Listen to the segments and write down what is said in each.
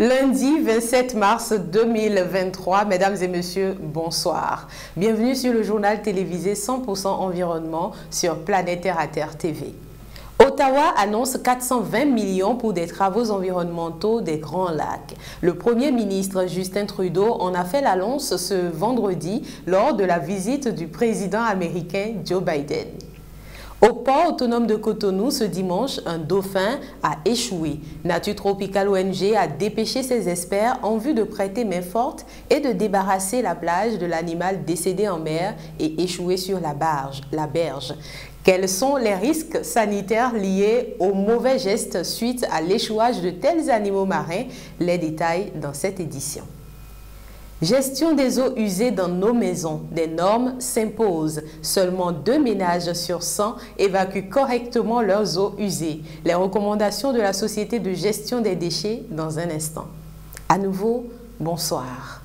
Lundi 27 mars 2023, mesdames et messieurs, bonsoir. Bienvenue sur le journal télévisé 100% environnement sur Planète Terre à TV. Ottawa annonce 420 millions pour des travaux environnementaux des Grands Lacs. Le Premier ministre Justin Trudeau en a fait l'annonce ce vendredi lors de la visite du président américain Joe Biden. Au port autonome de Cotonou, ce dimanche, un dauphin a échoué. Nature Tropical ONG a dépêché ses experts en vue de prêter main forte et de débarrasser la plage de l'animal décédé en mer et échoué sur la, barge, la berge. Quels sont les risques sanitaires liés aux mauvais gestes suite à l'échouage de tels animaux marins? Les détails dans cette édition. Gestion des eaux usées dans nos maisons. Des normes s'imposent. Seulement deux ménages sur 100 évacuent correctement leurs eaux usées. Les recommandations de la Société de gestion des déchets dans un instant. À nouveau, bonsoir.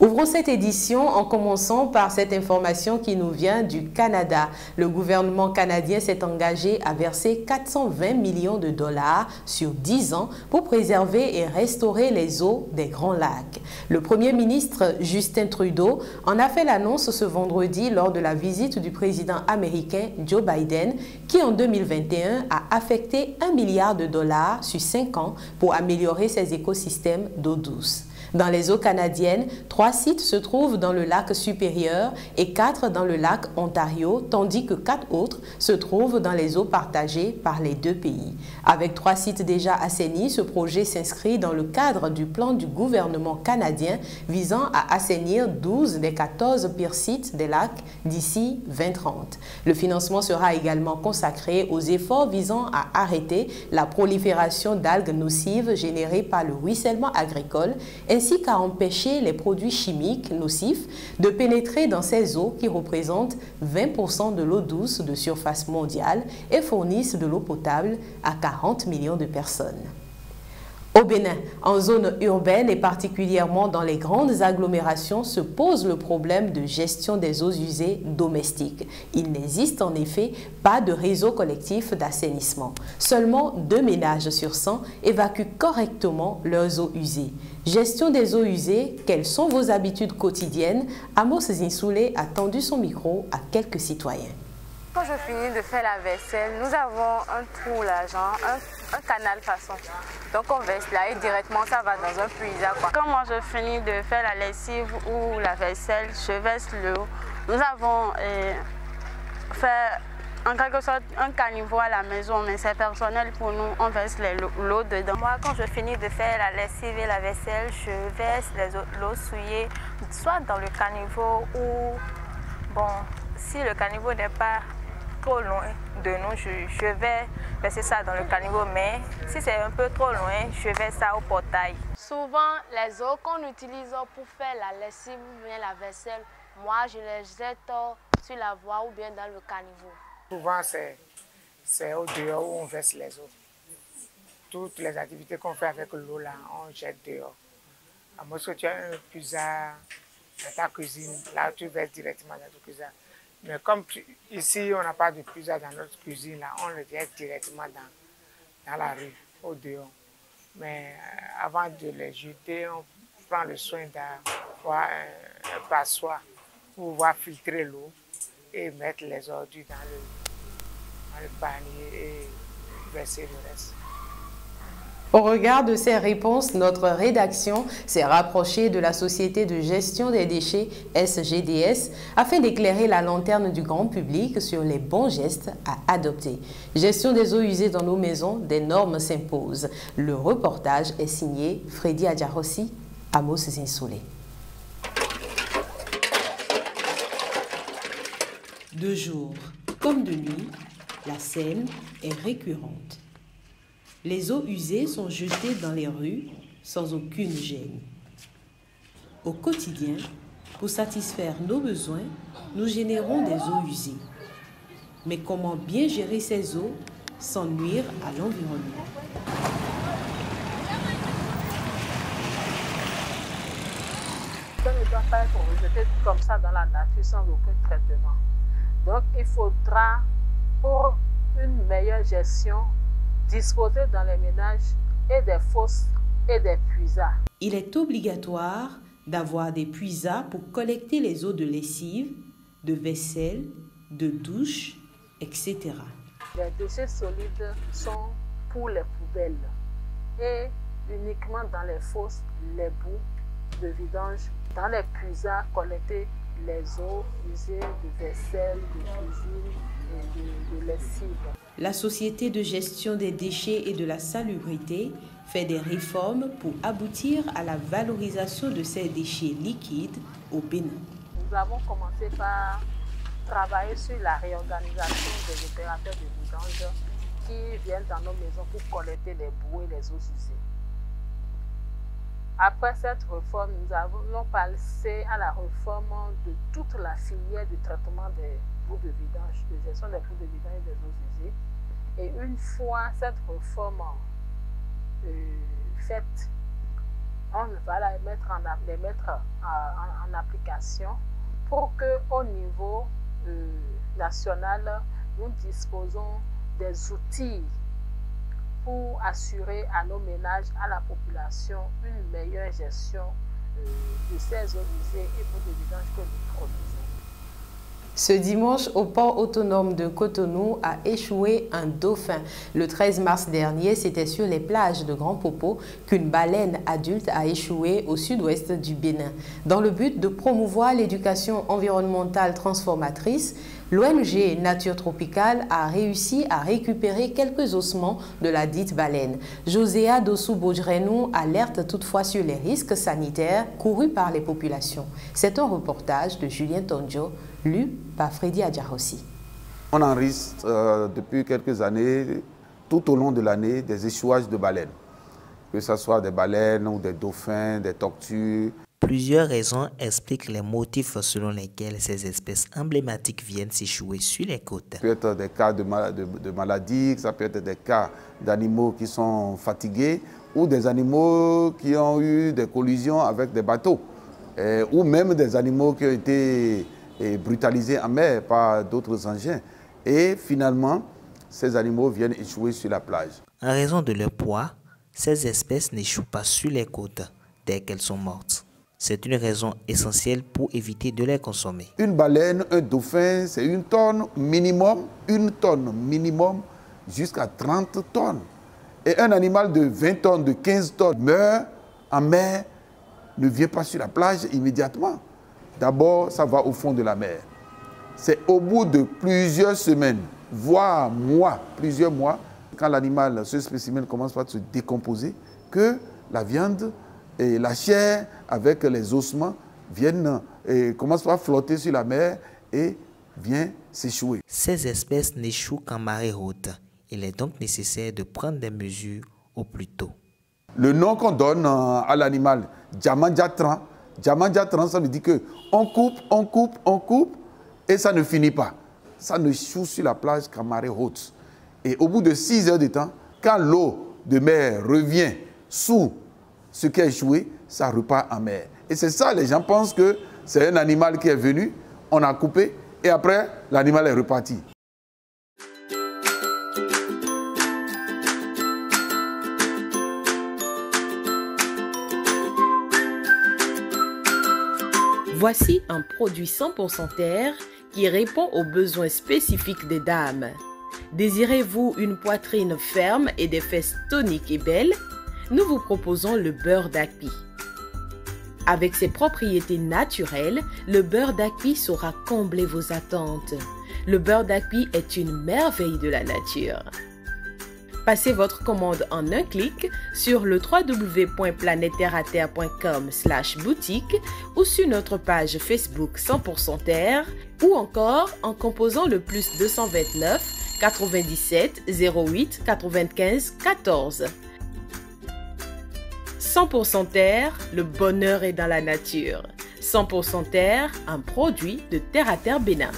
Ouvrons cette édition en commençant par cette information qui nous vient du Canada. Le gouvernement canadien s'est engagé à verser 420 millions de dollars sur 10 ans pour préserver et restaurer les eaux des Grands Lacs. Le premier ministre Justin Trudeau en a fait l'annonce ce vendredi lors de la visite du président américain Joe Biden qui en 2021 a affecté 1 milliard de dollars sur 5 ans pour améliorer ses écosystèmes d'eau douce. Dans les eaux canadiennes, trois sites se trouvent dans le lac supérieur et quatre dans le lac Ontario, tandis que quatre autres se trouvent dans les eaux partagées par les deux pays. Avec trois sites déjà assainis, ce projet s'inscrit dans le cadre du plan du gouvernement canadien visant à assainir 12 des 14 pires sites des lacs d'ici 2030. Le financement sera également consacré aux efforts visant à arrêter la prolifération d'algues nocives générées par le ruissellement agricole ainsi qu'à empêcher les produits chimiques nocifs de pénétrer dans ces eaux qui représentent 20% de l'eau douce de surface mondiale et fournissent de l'eau potable à 40 millions de personnes. Au Bénin, en zone urbaine et particulièrement dans les grandes agglomérations, se pose le problème de gestion des eaux usées domestiques. Il n'existe en effet pas de réseau collectif d'assainissement. Seulement deux ménages sur 100 évacuent correctement leurs eaux usées. Gestion des eaux usées, quelles sont vos habitudes quotidiennes? Amos Zinsoulé a tendu son micro à quelques citoyens. Quand je finis de faire la vaisselle, nous avons un trou là, genre un, canal façon. Donc on verse là et directement ça va dans un puits Quoi. Quand moi je finis de faire la lessive ou la vaisselle, je verse l'eau. Nous avons euh, fait en quelque sorte un caniveau à la maison, mais c'est personnel pour nous, on verse l'eau dedans. Moi, quand je finis de faire la lessive et la vaisselle, je verse l'eau souillée, soit dans le caniveau ou, bon, si le caniveau n'est pas trop loin de nous, je, vais verser ça dans le caniveau, mais si c'est un peu trop loin, je vais ça au portail. Souvent, les eaux qu'on utilise pour faire la lessive ou bien la vaisselle, moi, je les jette sur la voie ou bien dans le caniveau. Souvent, c'est au dehors où on verse les eaux. Toutes les activités qu'on fait avec l'eau, là, on jette dehors. À moins que tu as un puisard dans ta cuisine, là, tu verses directement dans ta cuisine. Mais comme ici, on n'a pas de puisard dans notre cuisine, là, on le jette directement dans, dans la rue, au dehors. Mais euh, avant de les jeter, on prend le soin d'avoir un, un pour pouvoir filtrer l'eau et mettre les ordures dans le, le panier et verser le reste. Au regard de ces réponses, notre rédaction s'est rapprochée de la Société de gestion des déchets SGDS afin d'éclairer la lanterne du grand public sur les bons gestes à adopter. Gestion des eaux usées dans nos maisons, des normes s'imposent. Le reportage est signé Freddy Adjarossi, Amos Zinsoulé. De jour comme de nuit, la scène est récurrente. Les eaux usées sont jetées dans les rues sans aucune gêne. Au quotidien, pour satisfaire nos besoins, nous générons des eaux usées. Mais comment bien gérer ces eaux sans nuire à l'environnement? Ne doit pas être rejeté comme ça dans la nature sans aucun traitement. Donc il faudra, pour une meilleure gestion, disposer dans les ménages et des fosses et des puisards. Il est obligatoire d'avoir des puisards pour collecter les eaux de lessive, de vaisselle, de douche, etc. Les déchets solides sont pour les poubelles et uniquement dans les fosses, les bouts de vidange, dans les puisards collecter les eaux usées de vaisselle, de cuisine et de, de lessive. La Société de gestion des déchets et de la salubrité fait des réformes pour aboutir à la valorisation de ces déchets liquides au Bénin. Nous avons commencé par travailler sur la réorganisation des opérateurs de vidange qui viennent dans nos maisons pour collecter les boues et les eaux usées. Après cette réforme, nous avons passé à la réforme de toute la filière du traitement des boues de vidange, de gestion des boues de vidange et des eaux usées. Et une fois cette réforme euh, faite, on va la mettre en, les mettre application pour que au niveau euh, national, nous disposons des outils pour assurer à nos ménages, à la population, une meilleure gestion euh, de ces eaux usées et pour de vidange que nous produisons. Ce dimanche, au port autonome de Cotonou a échoué un dauphin. Le 13 mars dernier, c'était sur les plages de Grand Popo qu'une baleine adulte a échoué au sud-ouest du Bénin. Dans le but de promouvoir l'éducation environnementale transformatrice, l'ONG Nature Tropicale a réussi à récupérer quelques ossements de la dite baleine. Joséa Dossou-Bojrenou alerte toutefois sur les risques sanitaires courus par les populations. C'est un reportage de Julien Tonjo, lu par Freddy Adjarossi. On enregistre euh, depuis quelques années, tout au long de l'année, des échouages de baleines. Que ce soit des baleines ou des dauphins, des tortues. Plusieurs raisons expliquent les motifs selon lesquels ces espèces emblématiques viennent s'échouer sur les côtes. Ça peut être des cas de, mal de, de maladies, ça peut être des cas d'animaux qui sont fatigués ou des animaux qui ont eu des collisions avec des bateaux. Et, ou même des animaux qui ont été et brutalisés en mer par d'autres engins. Et finalement, ces animaux viennent échouer sur la plage. En raison de leur poids, ces espèces n'échouent pas sur les côtes dès qu'elles sont mortes. C'est une raison essentielle pour éviter de les consommer. Une baleine, un dauphin, c'est une tonne minimum, une tonne minimum jusqu'à 30 tonnes. Et un animal de 20 tonnes, de 15 tonnes meurt en mer, ne vient pas sur la plage immédiatement. D'abord, ça va au fond de la mer. C'est au bout de plusieurs semaines, voire mois, plusieurs mois, quand l'animal, ce spécimen commence à se décomposer, que la viande et la chair avec les ossements viennent et commencent à flotter sur la mer et vient s'échouer. Ces espèces n'échouent qu'en marée haute. Il est donc nécessaire de prendre des mesures au plus tôt. Le nom qu'on donne à l'animal, Diamandjatran, Diamandjatran, ça veut dire que on coupe, on coupe, on coupe et ça ne finit pas. Ça ne choue sur la plage qu'en marée haute. Et au bout de 6 heures de temps, quand l'eau de mer revient sous ce qui a échoué, ça repart en mer. Et c'est ça, les gens pensent que c'est un animal qui est venu, on a coupé, et après, l'animal est reparti. Voici un produit 100% terre qui répond aux besoins spécifiques des dames. Désirez-vous une poitrine ferme et des fesses toniques et belles? Nous vous proposons le beurre d'acpi. Avec ses propriétés naturelles, le beurre d'acpi saura combler vos attentes. Le beurre d'acpi est une merveille de la nature. Passez votre commande en un clic sur le www.planeterraterre.com slash boutique ou sur notre page Facebook 100% Terre ou encore en composant le plus 229 97 08 95 14. 100% Terre, le bonheur est dans la nature. 100% Terre, un produit de Terre à Terre Bénin.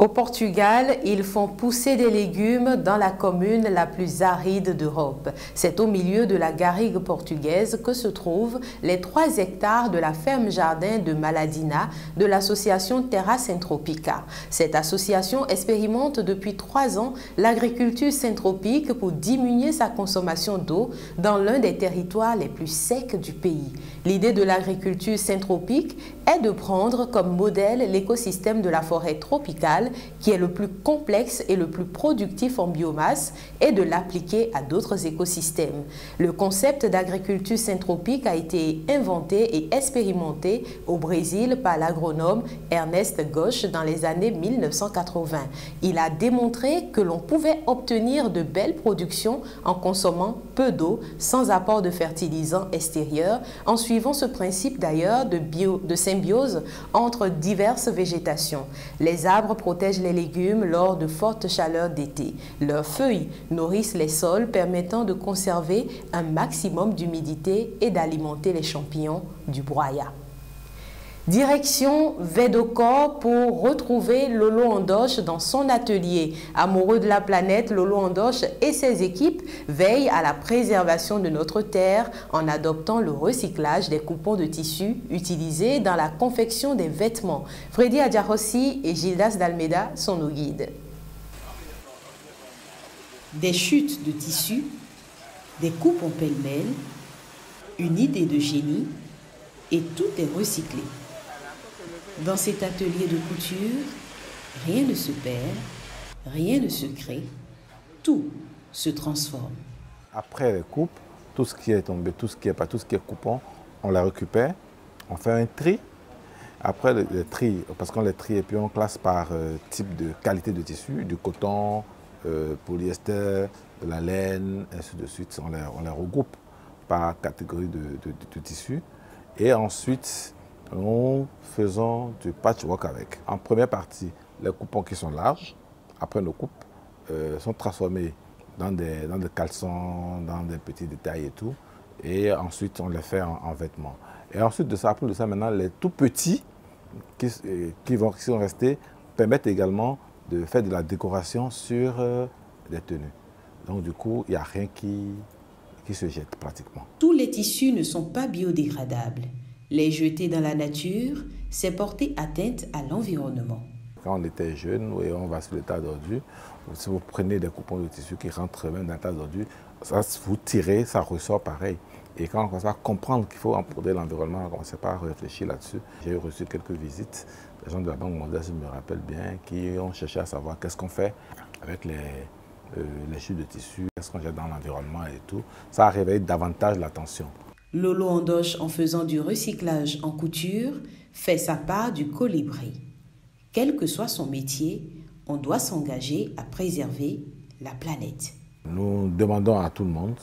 Au Portugal, ils font pousser des légumes dans la commune la plus aride d'Europe. C'est au milieu de la garrigue portugaise que se trouvent les 3 hectares de la ferme-jardin de Maladina de l'association Terra Centropica. Cette association expérimente depuis trois ans l'agriculture syntropique pour diminuer sa consommation d'eau dans l'un des territoires les plus secs du pays. L'idée de l'agriculture syntropique est de prendre comme modèle l'écosystème de la forêt tropicale qui est le plus complexe et le plus productif en biomasse, et de l'appliquer à d'autres écosystèmes. Le concept d'agriculture syntropique a été inventé et expérimenté au Brésil par l'agronome Ernest Gauche dans les années 1980. Il a démontré que l'on pouvait obtenir de belles productions en consommant peu d'eau, sans apport de fertilisants extérieurs, en suivant ce principe d'ailleurs de, de symbiose entre diverses végétations. Les arbres protègent les légumes lors de fortes chaleurs d'été. Leurs feuilles nourrissent les sols permettant de conserver un maximum d'humidité et d'alimenter les champignons du broyat. Direction Védocor pour retrouver Lolo Andoche dans son atelier. Amoureux de la planète, Lolo Andoche et ses équipes veillent à la préservation de notre terre en adoptant le recyclage des coupons de tissu utilisés dans la confection des vêtements. Freddy Adjarossi et Gildas d'Almeida sont nos guides. Des chutes de tissu, des coupes en pêle-mêle, une idée de génie et tout est recyclé. Dans cet atelier de couture, rien ne se perd, rien ne se crée, tout se transforme. Après les coupes, tout ce qui est tombé, tout ce qui est pas, tout ce qui est coupant, on la récupère, on fait un tri. Après le, tri, parce qu'on les trie et puis on classe par euh, type de qualité de tissu, du coton, euh, polyester, de la laine, ainsi de suite. On les, regroupe par catégorie de tissu. Et ensuite, nous faisons du patchwork avec. En première partie, les coupons qui sont larges, après nos coupes, euh, sont transformés dans des, dans des caleçons, dans des petits détails et tout. Et ensuite, on les fait en, vêtements. Et ensuite de ça, après de ça, maintenant, les tout petits qui, euh, qui, vont, qui sont restés permettent également de faire de la décoration sur euh, les tenues. Donc du coup, il n'y a rien qui, qui se jette pratiquement. Tous les tissus ne sont pas biodégradables. Les jeter dans la nature, c'est porter atteinte à l'environnement. Quand on était jeune et on va sur le tas d'ordures, si vous prenez des coupons de tissu qui rentrent même dans le tas d'ordures, ça, vous tirez, ça ressort pareil. Et quand on commence à comprendre qu'il faut emporter l'environnement, on commence pas à réfléchir là-dessus. J'ai reçu quelques visites, des gens de la Banque mondiale, je me rappelle bien, qui ont cherché à savoir qu'est-ce qu'on fait avec les, euh, les chutes de tissu, qu'est-ce qu'on jette dans l'environnement et tout. Ça a réveillé davantage l'attention. Lolo Andoche, en faisant du recyclage en couture, fait sa part du colibri. Quel que soit son métier, on doit s'engager à préserver la planète. Nous demandons à tout le monde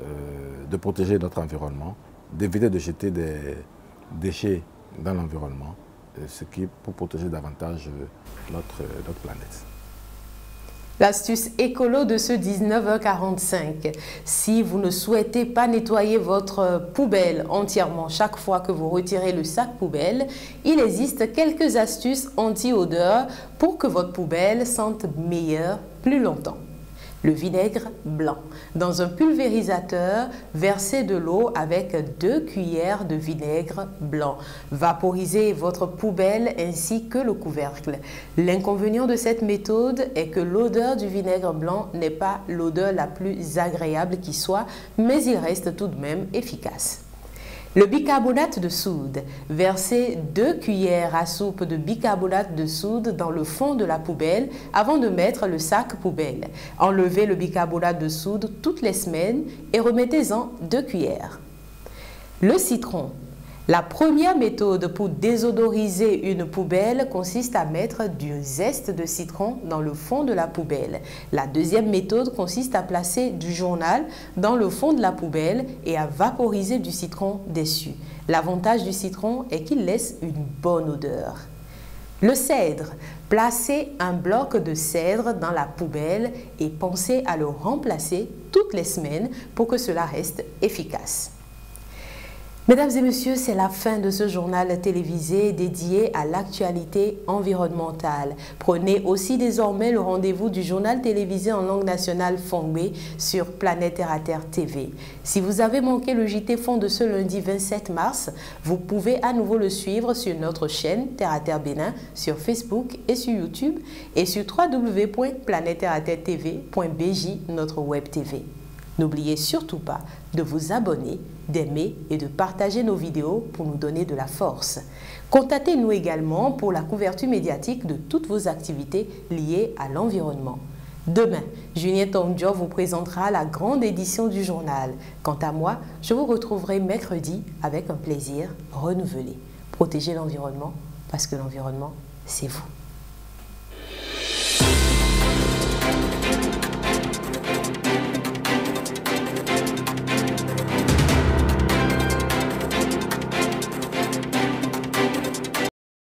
euh, de protéger notre environnement, d'éviter de jeter des déchets dans l'environnement, euh, ce qui est pour protéger davantage euh, notre, notre planète. L'astuce écolo de ce 19h45. Si vous ne souhaitez pas nettoyer votre poubelle entièrement chaque fois que vous retirez le sac poubelle, il existe quelques astuces anti-odeur pour que votre poubelle sente meilleur plus longtemps le vinaigre blanc. Dans un pulvérisateur, versez de l'eau avec deux cuillères de vinaigre blanc. Vaporisez votre poubelle ainsi que le couvercle. L'inconvénient de cette méthode est que l'odeur du vinaigre blanc n'est pas l'odeur la plus agréable qui soit, mais il reste tout de même efficace. Le bicarbonate de soude. Versez deux cuillères à soupe de bicarbonate de soude dans le fond de la poubelle avant de mettre le sac poubelle. Enlevez le bicarbonate de soude toutes les semaines et remettez-en deux cuillères. Le citron. La première méthode pour désodoriser une poubelle consiste à mettre du zeste de citron dans le fond de la poubelle. La deuxième méthode consiste à placer du journal dans le fond de la poubelle et à vaporiser du citron dessus. L'avantage du citron est qu'il laisse une bonne odeur. Le cèdre. Placez un bloc de cèdre dans la poubelle et pensez à le remplacer toutes les semaines pour que cela reste efficace. Mesdames et messieurs, c'est la fin de ce journal télévisé dédié à l'actualité environnementale. Prenez aussi désormais le rendez-vous du journal télévisé en langue nationale Fongbe sur Planète Terre à Terre TV. Si vous avez manqué le JT Fond de ce lundi 27 mars, vous pouvez à nouveau le suivre sur notre chaîne Terre à Terre Bénin, sur Facebook et sur YouTube et sur www.planeterre-tv.bj, notre web TV. N'oubliez surtout pas de vous abonner, d'aimer et de partager nos vidéos pour nous donner de la force. Contactez-nous également pour la couverture médiatique de toutes vos activités liées à l'environnement. Demain, Julien Tongjo vous présentera la grande édition du journal. Quant à moi, je vous retrouverai mercredi avec un plaisir renouvelé. Protégez l'environnement parce que l'environnement, c'est vous.